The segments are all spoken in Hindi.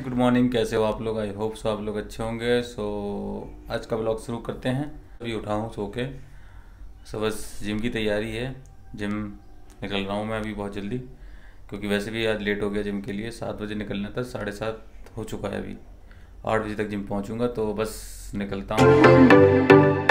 गुड मॉर्निंग कैसे हो आप लोग? आई होप सो आप लोग अच्छे होंगे। सो आज का ब्लॉग शुरू करते हैं। अभी उठा हूँ, सो के। सो बस जिम की तैयारी है। जिम निकल रहा हूँ मैं अभी बहुत जल्दी। क्योंकि वैसे भी आज लेट हो गया जिम के लिए। सात बजे निकलना था, साढ़े सात हो चुका है अभी। आठ बजे तक जिम पहुँचूँगा तो बस निकलता हूँ।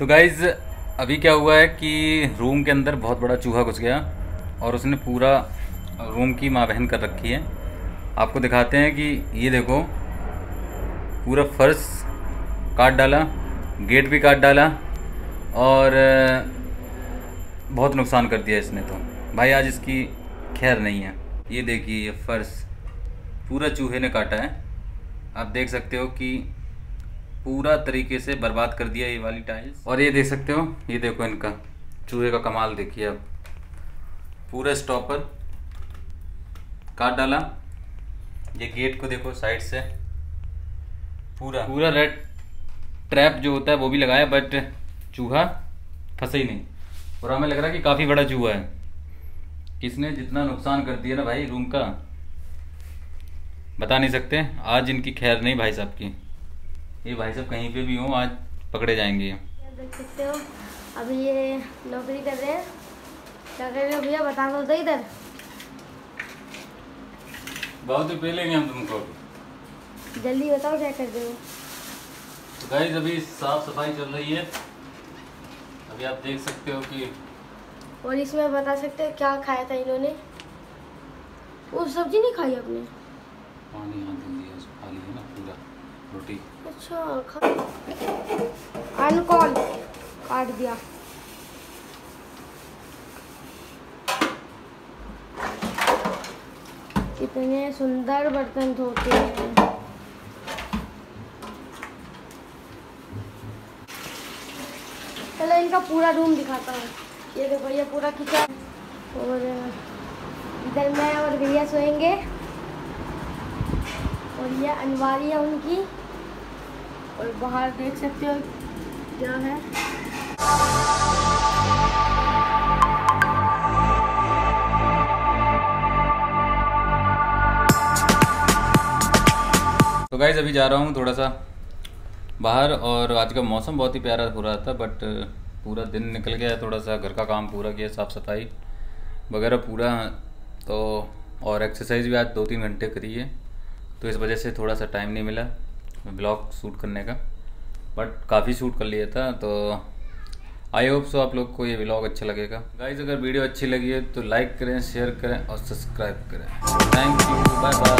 तो गाइज़ अभी क्या हुआ है कि रूम के अंदर बहुत बड़ा चूहा घुस गया और उसने पूरा रूम की माँ बहन कर रखी है। आपको दिखाते हैं कि ये देखो, पूरा फर्श काट डाला गेट भी काट डाला और बहुत नुकसान कर दिया इसने तो। भाई, आज इसकी खैर नहीं है। ये देखिए, ये फर्श पूरा चूहे ने काटा है। आप देख सकते हो कि पूरा तरीके से बर्बाद कर दिया ये वाली टाइल्स और ये देख सकते हो ये देखो इनका। चूहे का कमाल देखिए अब पूरा स्टॉपर काट डाला। ये गेट को देखो साइड से। पूरा। पूरा रेड ट्रैप जो होता है वो भी लगाया बट चूहा फंसे ही नहीं। और हमें लग रहा है कि काफ़ी बड़ा चूहा है। किसने जितना नुकसान कर दिया ना भाई रूम का? बता नहीं सकते। आज इनकी खैर नहीं भाई साहब की। ये भाई साहब कहीं पे भी हो आज पकड़े जाएँगे। देख सकते हो? अभी ये नौकरी कर रहे हैं। क्या कर रहे हो भैया? बता दो तो इधर। बहुत ही पहले हम तुमको जल्दी बताओ क्या कर रहे हो? तो गाइस अभी साफ़ सफ़ाई चल रही है। अभी आप देख सकते हो कि और इसमें बता सकते हो क्या खाया था इन्होंने? वो सब्ज़ी नहीं खाई आपने? पानी यहाँ दिया उसको खा लिया ना पूरा। रोटी। अच्छा अनकॉल काट दिया। कितने सुंदर बर्तन धोते हैं। चलो, इनका पूरा रूम दिखाता हूँ। ये देखो, ये पूरा किचन। और, इधर मैं और भैया सोएँगे। और ये अनवारी है उनकी। और बाहर देख सकते हो क्या है। तो गाइज़ अभी जा रहा हूँ थोड़ा सा बाहर और आज का मौसम बहुत ही प्यारा हो रहा था बट पूरा दिन निकल गया थोड़ा सा घर का काम पूरा किया साफ़ सफ़ाई वगैरह पूरा तो और एक्सरसाइज भी आज दो तीन घंटे करी है। तो इस वजह से थोड़ा सा टाइम नहीं मिला ब्लॉग शूट करने का। बट काफ़ी शूट कर लिया था तो आई होप सो आप लोग को ये ब्लॉग अच्छा लगेगा। गाइज़ अगर वीडियो अच्छी लगी है तो लाइक करें शेयर करें और सब्सक्राइब करें। Thank you bye bye